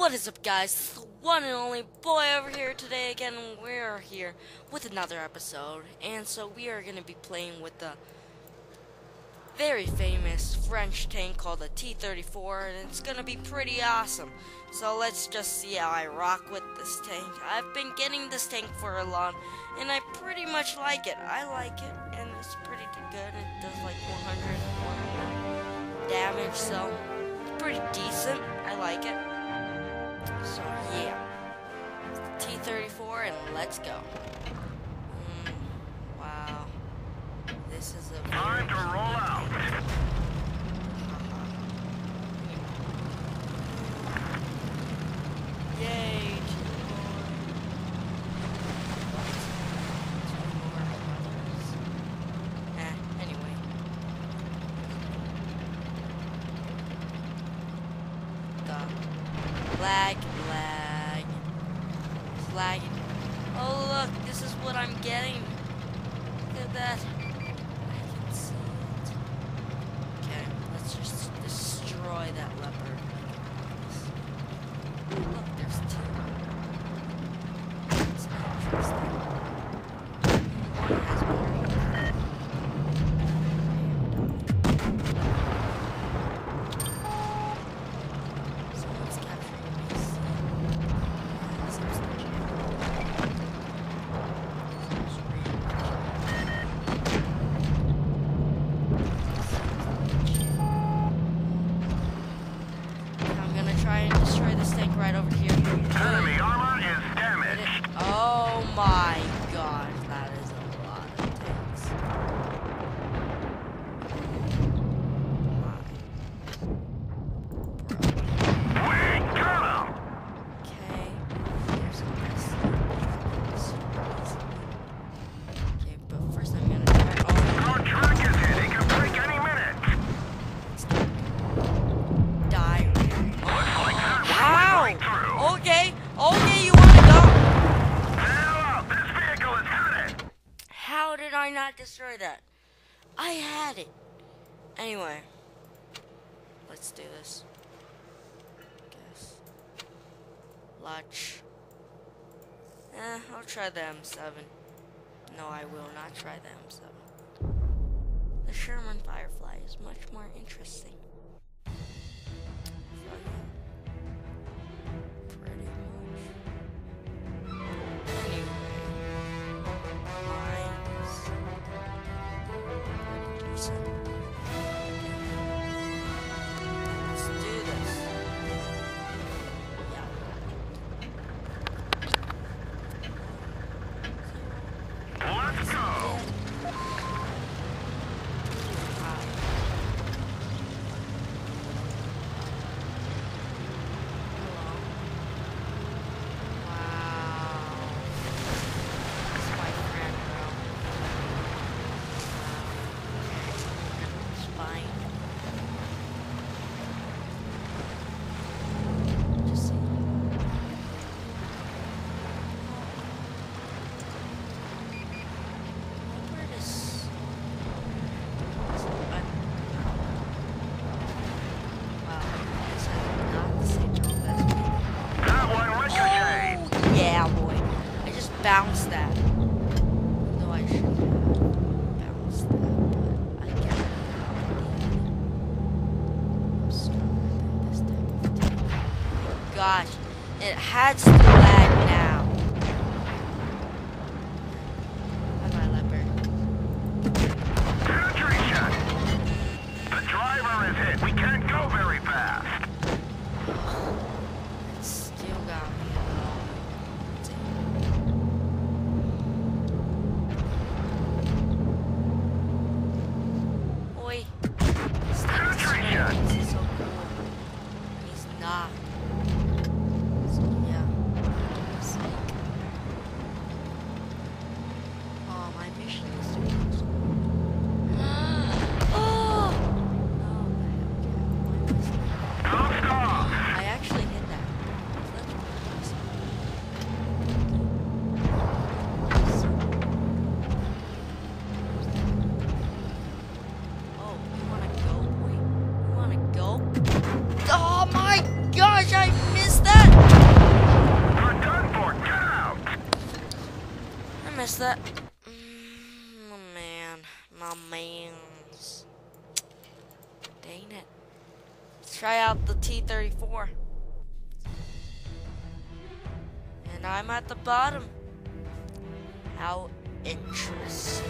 What is up, guys? This is the one and only boy over here today again. We're here with another episode, and so we are going to be playing with the very famous French tank called the T-34, and it's going to be pretty awesome. So let's just see how I rock with this tank. I've been getting this tank for a long, and I pretty much like it. I like it, and it's pretty good. It does like 100 damage, so pretty decent. I like it. So yeah, T34 and let's go. Mm, wow, this is a Time to roll out. Yay! Two more. Two more brothers. Eh, anyway. The lag, lag, it's lagging. Oh look, this is what I'm getting. Look at that. I can see it. Okay, let's just destroy that leopard. Look, there's two. It's interesting. One has more. Someone's capturing me. Seems legit. Seems real. I'm gonna try and destroy this tank right over here. Enemy armor is Hit it. damaged. Oh my god, that is a lot of tanks. Wing, turn 'em. Okay, there's a mess. Okay, but first I'm gonna try. Oh, Our truck is hit. It could break any minute. it's die. Looks like that Ow! went right through. Okay, okay, you wanna go? Sail out. This vehicle is headed. How did I not destroy that? I had it. Anyway, let's do this. Guess. Lodge. Eh, I'll try the M7. No, I will not try the M7. The Sherman Firefly is much more interesting. It missed that. Mm, oh, man. My man's. Dang it. Let's try out the T-34. And I'm at the bottom. How interesting.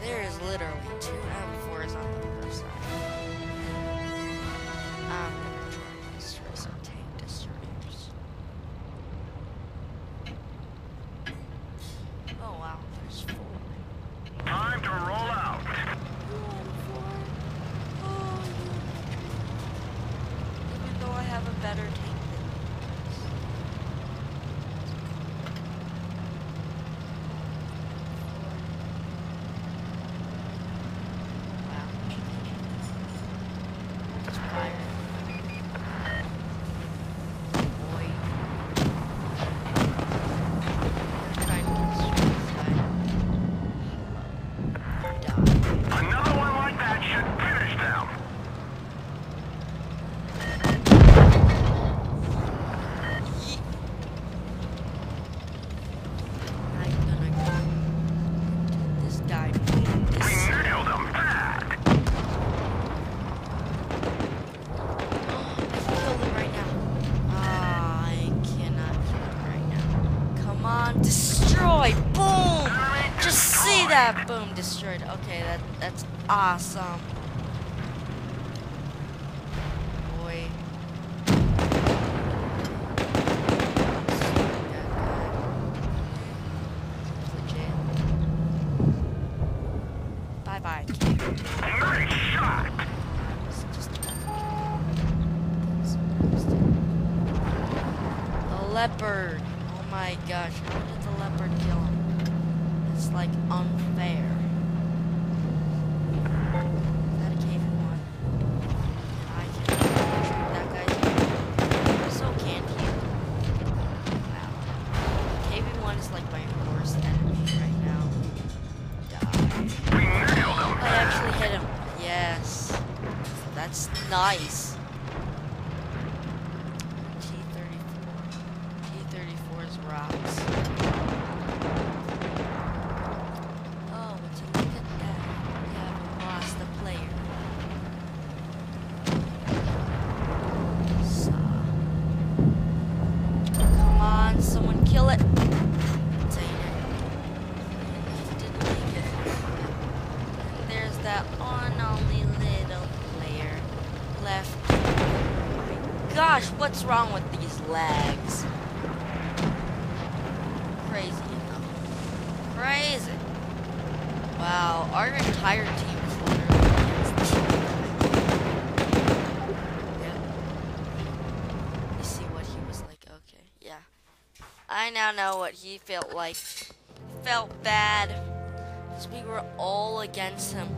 There is literally two M4s on the other side. I'm 100. Okay, that that's awesome. Boy. Bye-bye. Nice shot! The leopard. Oh my gosh, how did the leopard kill him? It's like unfair. Wrong with these legs? Crazy enough. Crazy. Wow, our entire team is literally. Yeah. You see what he was like? Okay, yeah. I now know what he felt like. Felt bad. Because we were all against him.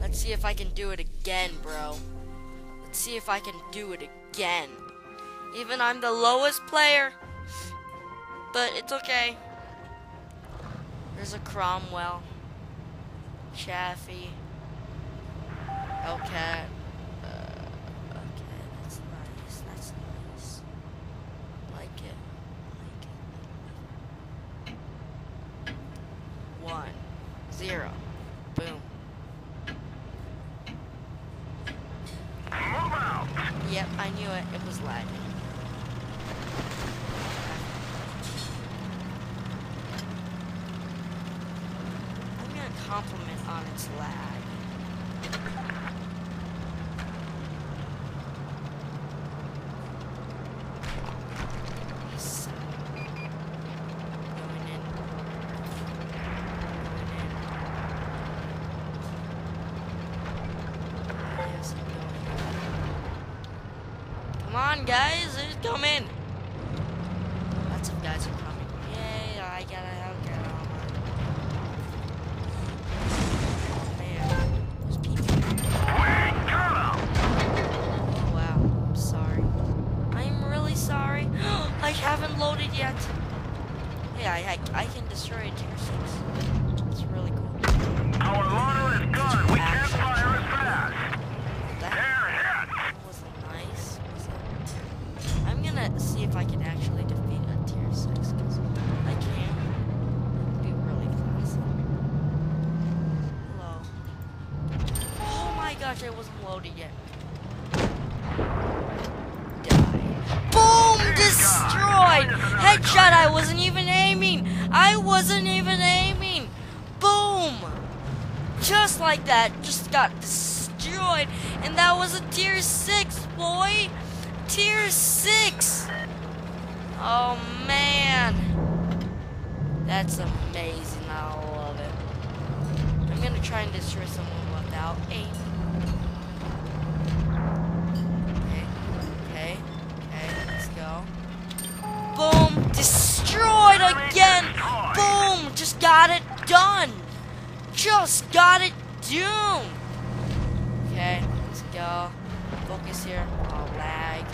Let's see if I can do it again, bro. Let's see if I can do it again. Even I'm the lowest player. But it's okay. There's a Cromwell. Chaffee. Okay. Uh, okay, that's nice. That's nice. Like it. Like it. One. Zero. Boom. Move out. Yep, I knew it. It was lagging. I'm gonna compliment on its lag. Yet. Die. Boom! Destroyed! Headshot! I wasn't even aiming! I wasn't even aiming! Boom! Just like that, just got destroyed. And that was a tier 6, boy! Tier 6! Oh man! That's amazing. I love it. I'm gonna try and destroy someone without aim. Got it done! Just got it done! Okay, let's go. Focus here. Oh, lag.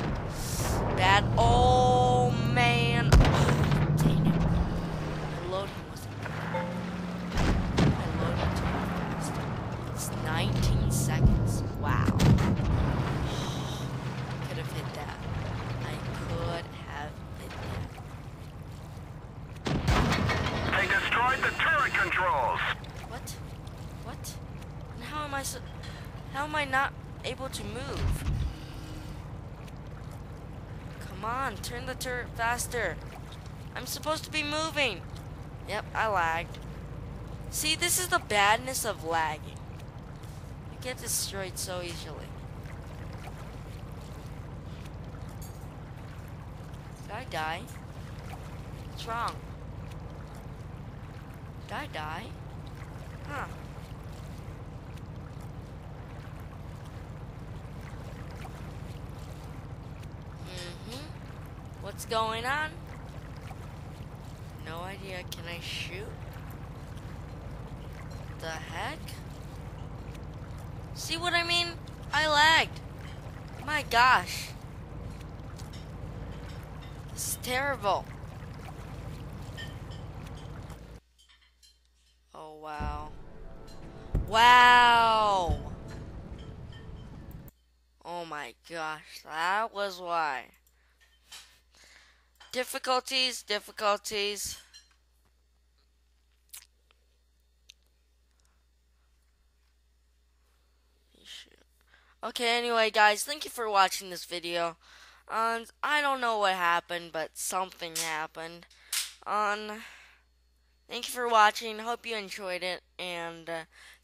Bad. Oh, man. Dang it. My loading wasn't. My loading fast. It's 19 seconds. Wow. Destroyed the turret controls. What? What? And how am I so... How am I not able to move? Come on, turn the turret faster. I'm supposed to be moving. Yep, I lagged. See, this is the badness of lagging. You get destroyed so easily. Did I die? What's wrong? Did I die? Huh. Mm-hmm. What's going on? No idea. Can I shoot? The heck? See what I mean? I lagged. My gosh. Is terrible. Wow! Oh my gosh, that was why. Difficulties, difficulties. Okay, anyway, guys, thank you for watching this video. Um, I don't know what happened, but something happened. Um, thank you for watching. Hope you enjoyed it, and uh,